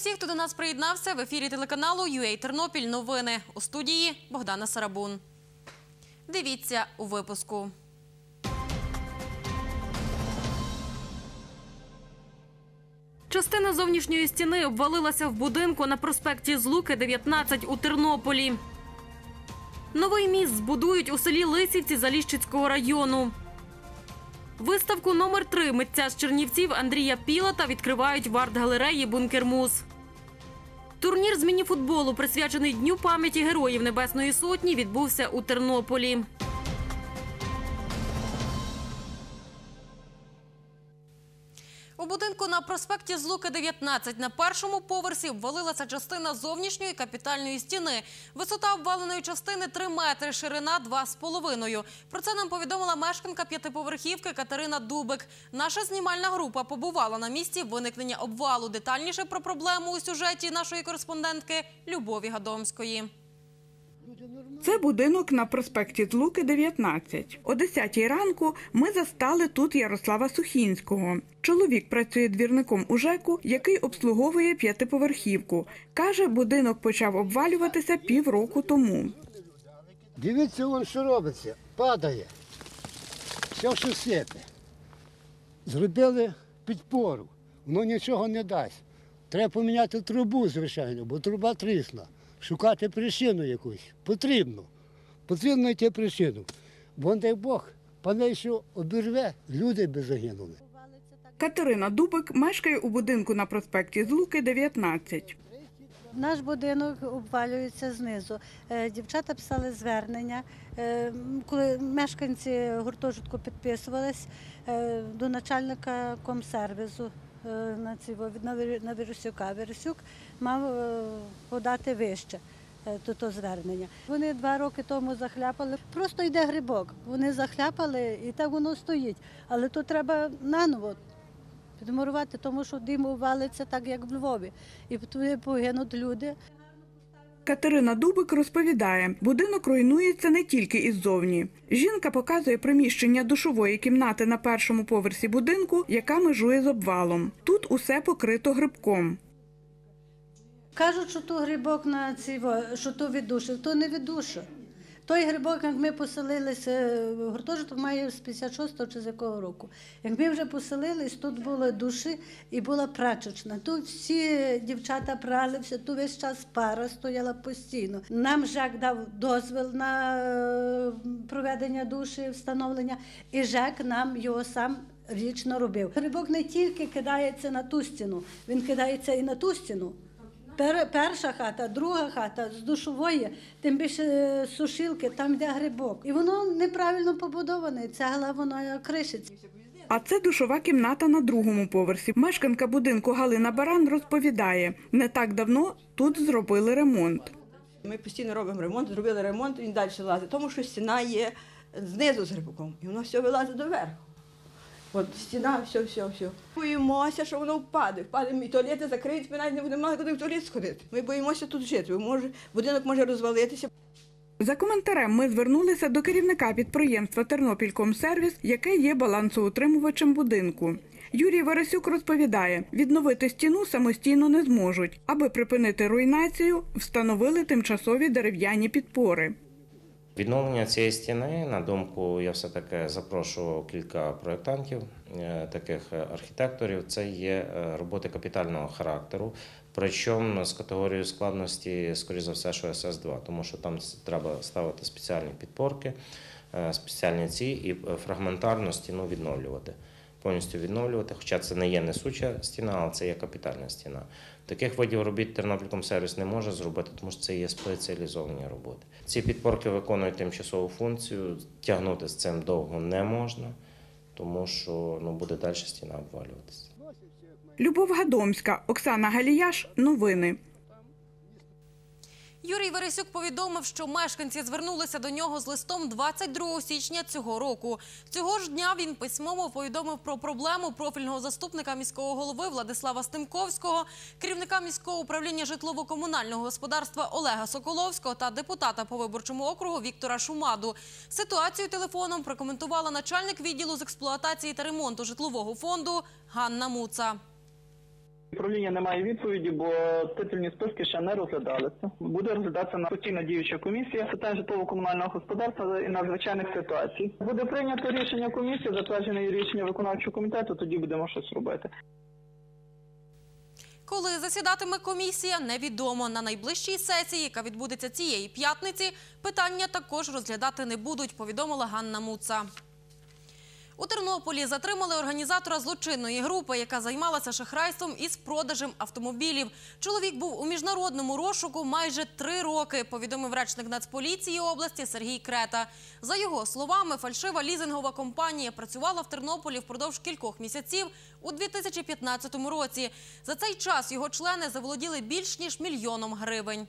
Всіх, хто до нас приєднався в ефірі телеканалу UA Тернопіль. Новини у студії Богдана Сарабун. Дивіться у випуску. Частина зовнішньої стіни обвалилася в будинку на проспекті Злуки, 19 у Тернополі. Новий міст збудують у селі Лисівці Заліщицького району. Виставку номер 3 митця з Чернівців Андрія Пілата відкривають в арт-галереї Бункермус. Турнір з мініфутболу, присвячений Дню пам'яті Героїв Небесної Сотні, відбувся у Тернополі. На проспекті Злуки 19 на першому поверсі обвалилася частина зовнішньої капітальної стіни. Висота обваленої частини 3 метри, ширина 2,5. Про це нам повідомила мешканка п'ятиповерхівки Катерина Дубик. Наша знімальна група побувала на місці виникнення обвалу. Детальніше про проблему у сюжеті нашої кореспондентки Любові Гадомської. Це будинок на проспекті Злуки, 19. О 10 ранку ми застали тут Ярослава Сухінського. Чоловік працює двірником у ЖЕКу, який обслуговує п'ятиповерхівку. Каже, будинок почав обвалюватися півроку тому. Дивіться, вон що робиться. Падає. Все, що сипе. Зробили підпору. Воно нічого не дасть. Треба поміняти трубу, звичайно, бо труба трісла. Шукати причину якусь. Потрібно. Потрібно йти причину. Бо, дай Бог, пане, що обірве, люди би загинули. Катерина Дубик мешкає у будинку на проспекті Злуки, 19. Наш будинок обвалюється знизу. Е, Дівчата писали звернення. Е, Коли мешканці гуртожитку підписувались е, до начальника комсервізу е, на цього, на Вірусюка. Вірусюк мав е, подати вище. е, То, то звернення. Вони два роки тому захляпали. Просто йде грибок. Вони захляпали і так воно стоїть. Але то треба наново підмурувати, тому що дим валиться так, як в Львові. І туди погинуть люди. Катерина Дубик розповідає, будинок руйнується не тільки іззовні. Жінка показує приміщення душової кімнати на першому поверсі будинку, яка межує з обвалом. Тут усе покрито грибком. Кажуть, що то грибок на цій що то віддушив, то не віддушив. Той грибок, як ми поселилися, гуртожиток має з 56-го чи з якого року. Як ми вже поселились, тут були душі і була прачечна. Тут всі дівчата прали, все, тут весь час пара стояла постійно. Нам ЖЕК дав дозвіл на е, проведення душі, встановлення, і ЖЕК нам його сам річно робив. Грибок не тільки кидається на ту стіну, він кидається і на ту стіну. Пер- Перша хата, друга хата з душової, тим більше е, сушилки, там йде грибок. І воно неправильно побудоване. Цегла вона кришиться. А це душова кімната на другому поверсі. Мешканка будинку Галина Баран розповідає, не так давно тут зробили ремонт. Ми постійно робимо ремонт, зробили ремонт, він далі лазить, тому що стіна є знизу з грибком, і воно все вилазить доверху. От стіна, все, все, все. Боїмося, що воно впаде. Впаде, і туалети закриють, ми навіть не будемо мати куди в туалет сходити. Ми боїмося тут жити. Може, будинок може розвалитися. За коментарем ми звернулися до керівника підприємства Тернопількомсервіс, яке є балансоутримувачем будинку. Юрій Варасюк розповідає, відновити стіну самостійно не зможуть. Аби припинити руйнацію, встановили тимчасові дерев'яні підпори. Відновлення цієї стіни, на думку, я все-таки запрошував кілька проєктантів, е, таких архітекторів. Це є е, роботи капітального характеру, причому з категорією складності, скоріш за все, що СС2, тому що там треба ставити спеціальні підпорки, е, спеціальні ці і фрагментарну стіну відновлювати. Повністю відновлювати, хоча це не є несуча стіна, але це є капітальна стіна. Таких видів робіт Тернопількомсервіс не може зробити, тому що це є спеціалізовані роботи. Ці підпорки виконують тимчасову функцію, тягнути з цим довго не можна, тому що ну, буде далі стіна обвалюватися. Любов Гадомська, Оксана Галіяш. Новини. Юрій Вересюк повідомив, що мешканці звернулися до нього з листом 22 січня цього року. Цього ж дня він письмово повідомив про проблему профільного заступника міського голови Владислава Стимковського, керівника міського управління житлово-комунального господарства Олега Соколовського та депутата по виборчому округу Віктора Шумаду. Ситуацію телефоном прокоментувала начальник відділу з експлуатації та ремонту житлового фонду Ганна Муца. Управління не має відповіді, бо титульні списки ще не розглядалися. Буде розглядатися на постійно діюча комісія питань житлово-комунального господарства і надзвичайних ситуацій. Буде прийнято рішення комісії, затверджене рішення виконавчого комітету. Тоді будемо щось робити. Коли засідатиме комісія, невідомо. На найближчій сесії, яка відбудеться цієї п'ятниці, питання також розглядати не будуть, повідомила Ганна Муца. У Тернополі затримали організатора злочинної групи, яка займалася шахрайством із продажем автомобілів. Чоловік був у міжнародному розшуку майже три роки, повідомив речник Нацполіції області Сергій Крета. За його словами, фальшива лізингова компанія працювала в Тернополі впродовж кількох місяців у 2015 році. За цей час його члени заволоділи більш ніж мільйоном гривень.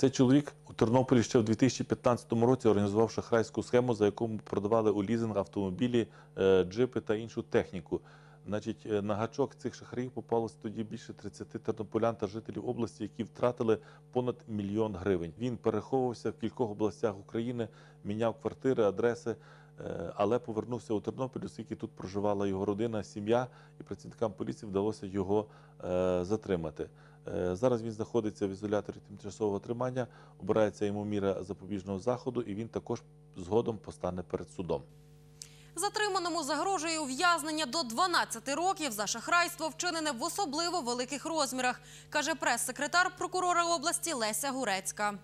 Цей чоловік у Тернополі ще в 2015 році організував шахрайську схему, за яку продавали у лізинг автомобілі, е, джипи та іншу техніку. Значить, е, на гачок цих шахраїв попалось тоді більше 30 тернополян та жителів області, які втратили понад мільйон гривень. Він переховувався в кількох областях України, міняв квартири, адреси, е, але повернувся у Тернопіль, оскільки тут проживала його родина, сім'я, і працівникам поліції вдалося його затримати. Е, Зараз він знаходиться в ізоляторі тимчасового тримання, обирається йому міра запобіжного заходу, і він також згодом постане перед судом. Затриманому загрожує ув'язнення до 12 років за шахрайство, вчинене в особливо великих розмірах, каже прес-секретар прокурора області Леся Гурецька.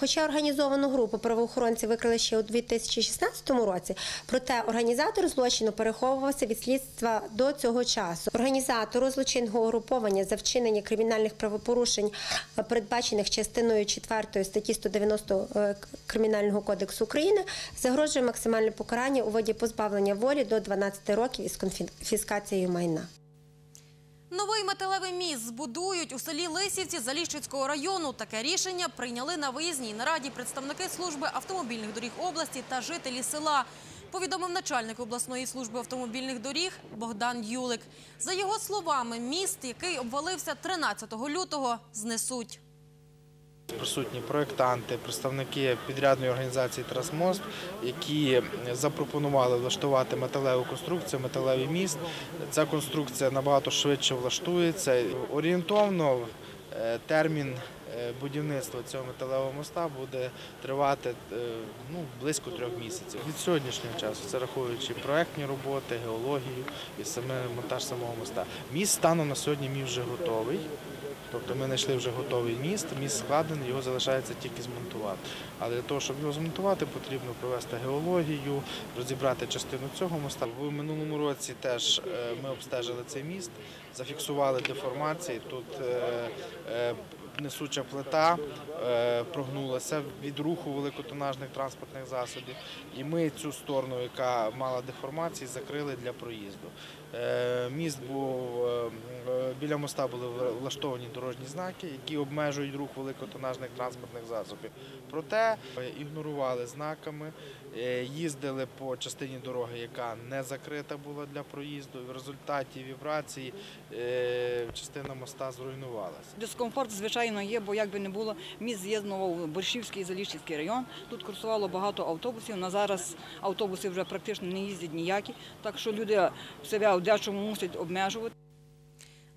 Хоча організовану групу правоохоронці викрили ще у 2016 році, проте організатор злочину переховувався від слідства до цього часу. Організатору злочинного угруповання за вчинення кримінальних правопорушень, е, передбачених частиною 4 статті 190 е, Кримінального кодексу України, загрожує максимальне покарання у виді позбавлення волі до 12 років із конфіскацією майна. Новий металевий міст збудують у селі Лисівці Заліщицького району. Таке рішення прийняли на виїзній нараді представники служби автомобільних доріг області та жителі села. Повідомив начальник обласної служби автомобільних доріг Богдан Юлик. За його словами, міст, який обвалився 13 лютого, знесуть. Присутні проєктанти, представники підрядної організації Трансмост, які запропонували влаштувати металеву конструкцію, металевий міст. Ця конструкція набагато швидше влаштується. Орієнтовно е, термін е, будівництва цього металевого моста буде тривати е, ну, близько трьох місяців. Від сьогоднішнього часу, це рахуючи проектні роботи, геологію і саме монтаж самого моста. Міст станом на сьогодні мій вже готовий. Тобто ми знайшли вже готовий міст, міст складений, його залишається тільки змонтувати. Але для того, щоб його змонтувати, потрібно провести геологію, розібрати частину цього моста. В минулому році теж е, ми обстежили цей міст, зафіксували деформації. Тут е, е, несуча плита прогнулася від руху великотонажних транспортних засобів. І ми цю сторону, яка мала деформації, закрили для проїзду. Е, Міст був е, е, біля моста були влаштовані дорожні знаки, які обмежують рух великотонажних транспортних засобів. Проте ігнорували знаками, їздили по частині дороги, яка не закрита була для проїзду. В результаті вібрації частина моста зруйнувалася. Дискомфорт, звичайно, є, бо як би не було, міст з'єднував Борщівський і Заліщицький район. Тут курсувало багато автобусів. На зараз автобуси вже практично не їздять ніякі, так що люди себе дечому мусять обмежувати.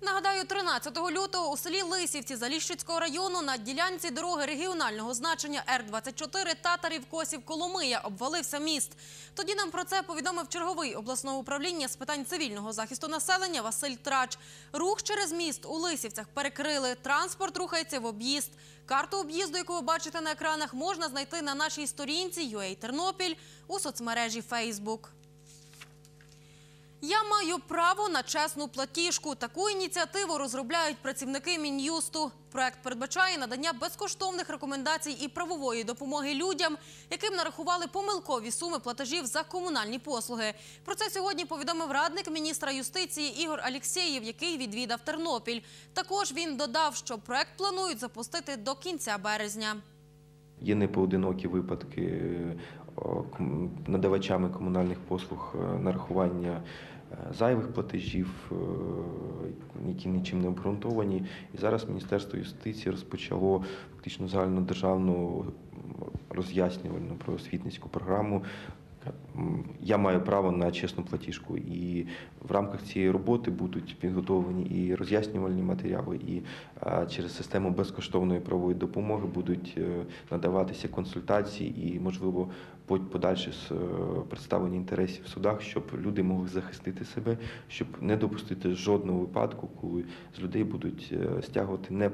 Нагадаю, 13 лютого у селі Лисівці Заліщицького району на ділянці дороги регіонального значення Р-24 Татарів Косів Коломия обвалився міст. Тоді нам про це повідомив черговий обласного управління з питань цивільного захисту населення Василь Трач. Рух через міст у Лисівцях перекрили. Транспорт рухається в об'їзд. Карту об'їзду, яку ви бачите на екранах, можна знайти на нашій сторінці UA Тернопіль у соцмережі Facebook. Я маю право на чесну платіжку. Таку ініціативу розробляють працівники Мін'юсту. Проект передбачає надання безкоштовних рекомендацій і правової допомоги людям, яким нарахували помилкові суми платежів за комунальні послуги. Про це сьогодні повідомив радник міністра юстиції Ігор Алєксєєв, який відвідав Тернопіль. Також він додав, що проект планують запустити до кінця березня. Є непоодинокі випадки надавачами комунальних послуг е, нарахування е, зайвих платежів, е, які нічим не обґрунтовані. І зараз Міністерство юстиції розпочало фактично загальнодержавну роз'яснювальну проосвітницьку програму, я маю право на чесну платіжку. І в рамках цієї роботи будуть підготовлені і роз'яснювальні матеріали, і через систему безкоштовної правової допомоги будуть е, надаватися консультації і, можливо, подальше з, е, представлення інтересів в судах, щоб люди могли захистити себе, щоб не допустити жодного випадку, коли з людей будуть е, стягувати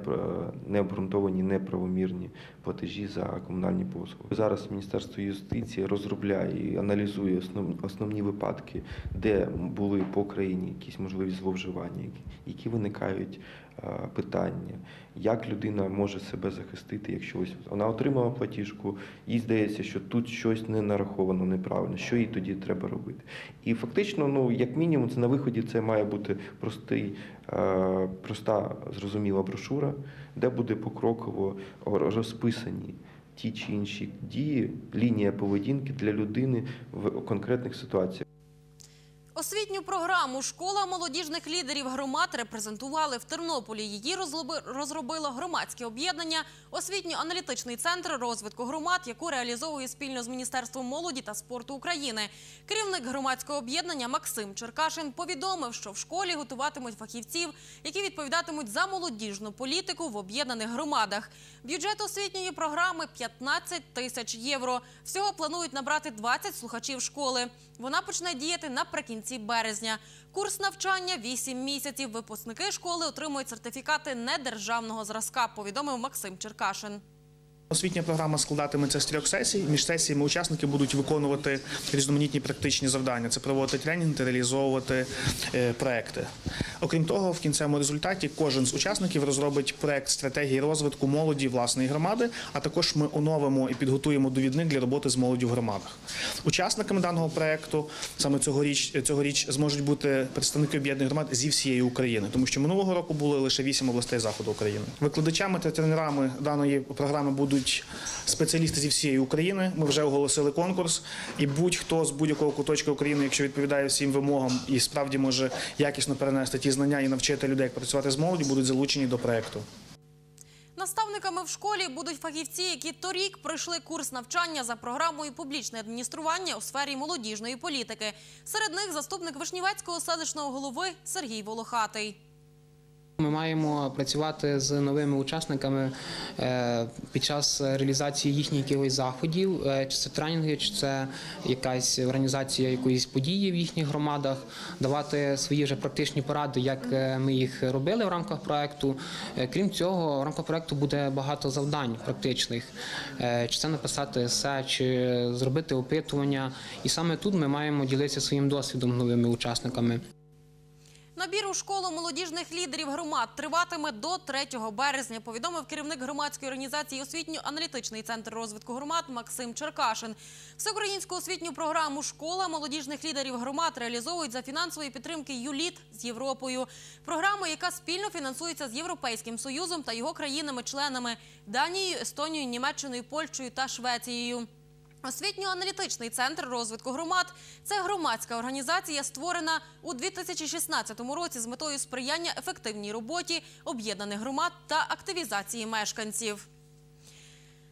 необґрунтовані, неправомірні платежі за комунальні послуги. Зараз Міністерство юстиції розробляє і аналізує основ- основні випадки, де були по країні якісь можливі зловживання, які виникають е, питання, як людина може себе захистити, якщо ось вона отримала платіжку, їй здається, що тут щось не нараховано неправильно, що їй тоді треба робити. І фактично, ну як мінімум, це на виході це має бути простий, е, проста зрозуміла брошура, де буде покроково розписані. Ті чи інші дії, лінія поведінки для людини в конкретних ситуаціях. Освітню програму Школа молодіжних лідерів громад репрезентували в Тернополі. Її розробило громадське об'єднання Освітньо-аналітичний центр розвитку громад, яку реалізовує спільно з Міністерством молоді та спорту України. Керівник громадського об'єднання Максим Черкашин повідомив, що в школі готуватимуть фахівців, які відповідатимуть за молодіжну політику в об'єднаних громадах. Бюджет освітньої програми 15 тисяч євро. Всього планують набрати 20 слухачів школи. Вона почне діяти наприкінці березня. Курс навчання 8 місяців. Випускники школи отримують сертифікати недержавного зразка, повідомив Максим Черкашин. Освітня програма складатиметься з трьох сесій. Між сесіями учасники будуть виконувати різноманітні практичні завдання. Це проводити тренінги та реалізовувати е, проекти. Окрім того, в кінцевому результаті кожен з учасників розробить проект стратегії розвитку молоді власної громади. А також ми оновимо і підготуємо довідник для роботи з молоддю в громадах. Учасниками даного проекту саме цьогоріч, цьогоріч зможуть бути представники об'єднаних громад зі всієї України, тому що минулого року були лише вісім областей заходу України. Викладачами та тренерами даної програми будуть спеціалісти зі всієї України. Ми вже оголосили конкурс, і будь-хто з будь-якого куточка України, якщо відповідає всім вимогам і справді може якісно перенести ті знання і навчити людей, як працювати з молоддю, будуть залучені до проекту. Наставниками в школі будуть фахівці, які торік пройшли курс навчання за програмою публічне адміністрування у сфері молодіжної політики. Серед них заступник Вишнівецького селищного голови Сергій Волохатий. Ми маємо працювати з новими учасниками е, під час реалізації їхніх якихось заходів, е, чи це тренінги, чи це якась організація якоїсь події в їхніх громадах, давати свої вже практичні поради, як е, ми їх робили в рамках проекту. Крім цього, в рамках проекту буде багато завдань практичних, чи це написати есе, чи зробити опитування. І саме тут ми маємо ділитися своїм досвідом новими учасниками. Набір у школу молодіжних лідерів громад триватиме до 3 березня, повідомив керівник громадської організації Освітньо-аналітичний центр розвитку громад Максим Черкашин. Всеукраїнську освітню програму Школа молодіжних лідерів громад реалізовують за фінансової підтримки U-LEAD з Європою. Програма, яка спільно фінансується з Європейським Союзом та його країнами-членами Данією, Естонією, Німеччиною, Польщею та Швецією. Освітньо-аналітичний центр розвитку громад це громадська організація, створена у 2016 році з метою сприяння ефективній роботі об'єднаних громад та активізації мешканців.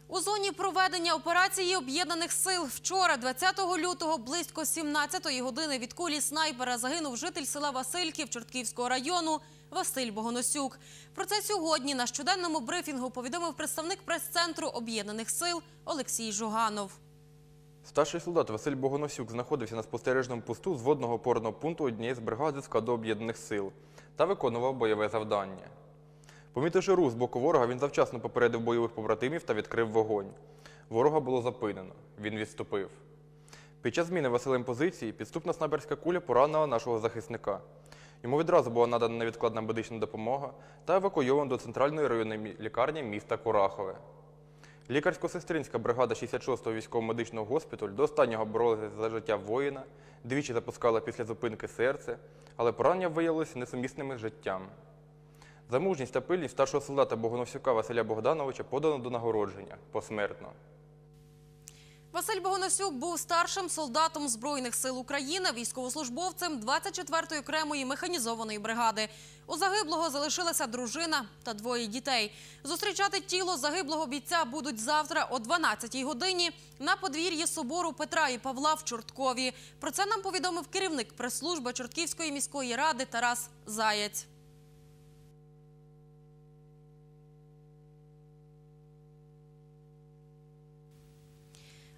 У зоні проведення операції об'єднаних сил вчора, 20 лютого, близько 17-ї години від кулі снайпера загинув житель села Васильків Чортківського району Василь Богоносюк. Про це сьогодні на щоденному брифінгу повідомив представник прес-центру об'єднаних сил Олексій Жуганов. Старший солдат Василь Богоносюк знаходився на спостережному посту з водного опорного пункту однієї з бригади складу об'єднаних сил та виконував бойове завдання. Помітивши рух з боку ворога, він завчасно попередив бойових побратимів та відкрив вогонь. Ворога було запинено. Він відступив. Під час зміни Василем позиції підступна снайперська куля поранила нашого захисника. Йому відразу була надана невідкладна медична допомога та евакуйовано до центральної районної лікарні міста Курахове. Лікарсько-сестринська бригада 66-го військово-медичного госпіталю до останнього боролася за життя воїна, двічі запускала після зупинки серце, але поранення виявилися несумісними з життям. За мужність та пильність старшого солдата Богоносюка Василя Богдановича подано до нагородження посмертно. Василь Богоносюк був старшим солдатом Збройних сил України, військовослужбовцем 24-ї окремої механізованої бригади. У загиблого залишилася дружина та двоє дітей. Зустрічати тіло загиблого бійця будуть завтра о 12-й годині на подвір'ї собору Петра і Павла в Чорткові. Про це нам повідомив керівник прес-служби Чортківської міської ради Тарас Заєць.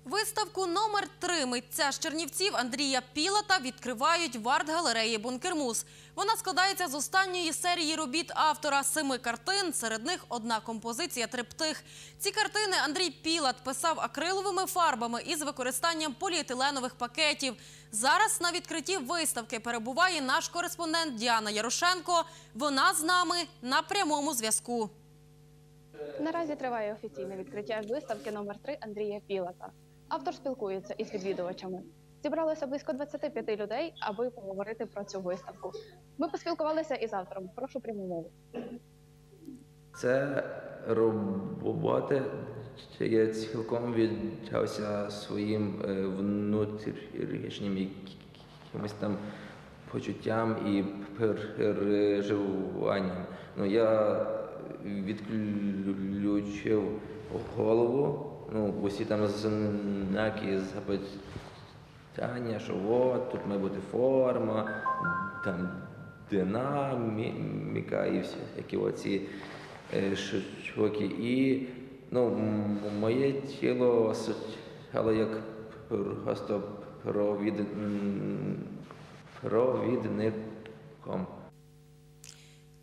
Виставку номер 3 митця з Чернівців Андрія Пілата відкривають в арт-галереї «Бункермус». Вона складається з останньої серії робіт автора семи картин, серед них одна композиція «Триптих». Ці картини Андрій Пілат писав акриловими фарбами із використанням поліетиленових пакетів. Зараз на відкритті виставки перебуває наш кореспондент Діана Ярошенко. Вона з нами на прямому зв'язку. Наразі триває офіційне відкриття виставки номер 3 Андрія Пілата. Автор спілкується із відвідувачами. Зібралося близько 25 людей, аби поговорити про цю виставку. Ми поспілкувалися із автором. Прошу пряму мову. Це роботи, чи я цілком віддався своїм е, внутрішнім якимось там почуттям і переживанням. Ну, я відключив голову, ну, усі там знаки запитання, що от, тут має бути форма, там динаміка і всякі оці е, штуки. І ну, моє тіло стало як просто провід... провідником.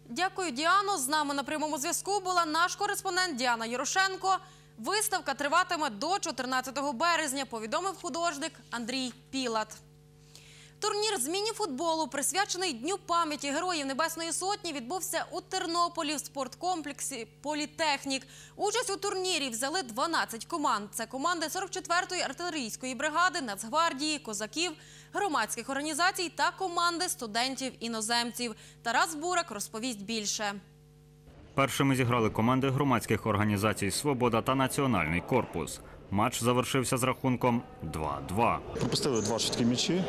Дякую, Діано. З нами на прямому зв'язку була наш кореспондент Діана Ярошенко. Виставка триватиме до 14 березня, повідомив художник Андрій Пілат. Турнір з міні-футболу, присвячений Дню пам'яті Героїв Небесної Сотні, відбувся у Тернополі в спорткомплексі «Політехнік». Участь у турнірі взяли 12 команд. Це команди 44-ї артилерійської бригади, Нацгвардії, козаків, громадських організацій та команди студентів-іноземців. Тарас Бурак розповість більше. Першими зіграли команди громадських організацій Свобода та Національний корпус. Матч завершився з рахунком 2-2. Пропустили два швидкі м'ячі, е,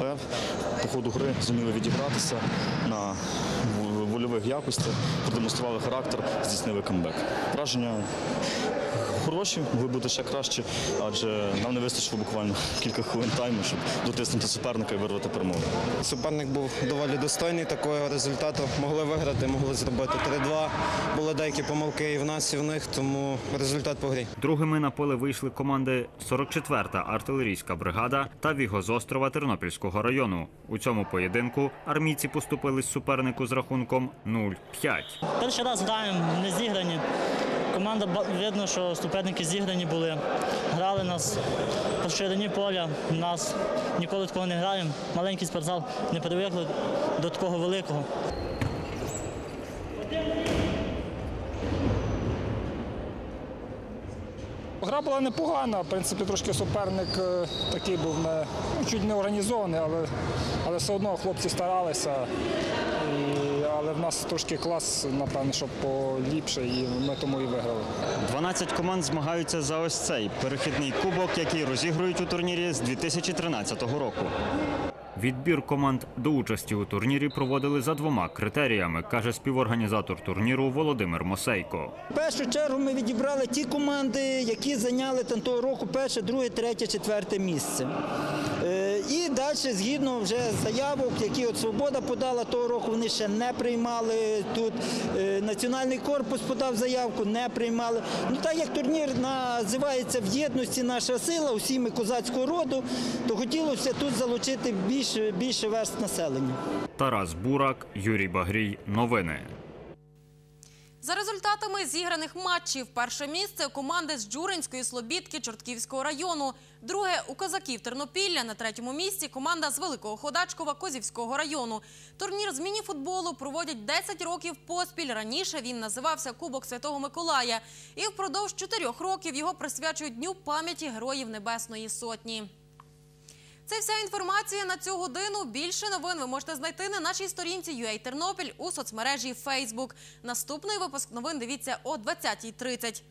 але по ходу гри зуміли відігратися на в- вольових якостях, продемонстрували характер, здійснили камбек. Враження хороші, могли бути ще краще, адже нам не вистачило буквально кілька хвилин тайму, щоб дотиснути суперника і вирвати перемогу. Суперник був доволі достойний такого результату. Могли виграти, могли зробити 3-2. Були деякі помилки і в нас, і в них, тому результат по грі. Другими на поле вийшли команди 44-та артилерійська бригада та Віго з острова Тернопільського району. У цьому поєдинку армійці поступились супернику з рахунком 0-5. Перший раз граємо не зіграні. Команда видно, що суперники зіграні були. Грали нас по ширині поля. Нас ніколи такого не граємо. Маленький спортзал не привикли до такого великого. Гра була непогана, в принципі, трошки суперник е, такий був не, ну, чуть не організований, але, але все одно хлопці старалися. Але в нас трошки клас, напевно, що поліпше, і ми тому і виграли. 12 команд змагаються за ось цей перехідний кубок, який розігрують у турнірі з 2013 року. Відбір команд до участі у турнірі проводили за двома критеріями, каже співорганізатор турніру Володимир Мосейко. В першу чергу ми відібрали ті команди, які зайняли там того року перше, друге, третє, четверте місце. Далі, згідно вже заявок, які от Свобода подала того року, вони ще не приймали тут. Е, Національний корпус подав заявку, не приймали. Ну так як турнір називається в єдності наша сила, усі ми козацького роду, то хотілося тут залучити більше, більше верст населення. Тарас Бурак, Юрій Багрій. Новини. За результатами зіграних матчів перше місце команди з Джуринської Слобідки Чортківського району. Друге у козаків Тернопілля. На третьому місці команда з Великого Ходачкова Козівського району. Турнір з міні-футболу проводять 10 років поспіль. Раніше він називався Кубок Святого Миколая. І впродовж чотирьох років його присвячують Дню пам'яті Героїв Небесної Сотні. Це вся інформація на цю годину. Більше новин ви можете знайти на нашій сторінці UA Тернопіль у соцмережі Facebook. Наступний випуск новин дивіться о 20.30.